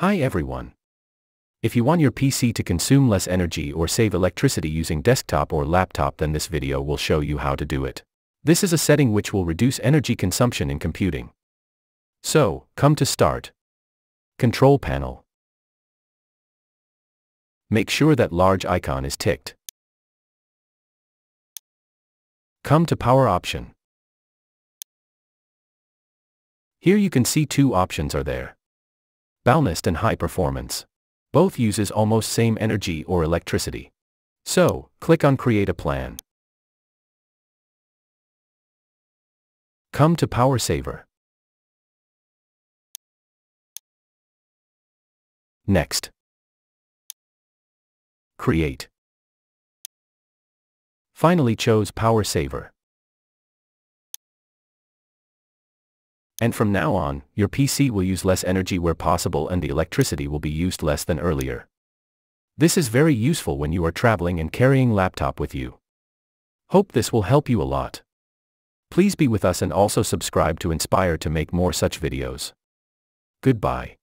Hi everyone. If you want your PC to consume less energy or save electricity using desktop or laptop then this video will show you how to do it. This is a setting which will reduce energy consumption in computing. So, come to start. Control panel. Make sure that large icon is ticked. Come to power option. Here you can see two options are there. Balanced and high performance. Both uses almost same energy or electricity. So, click on create a plan. Come to power saver. Next. Create. Finally chose power saver. And from now on, your PC will use less energy where possible and the electricity will be used less than earlier. This is very useful when you are traveling and carrying laptop with you. Hope this will help you a lot. Please be with us and also subscribe to Inspire to make more such videos. Goodbye.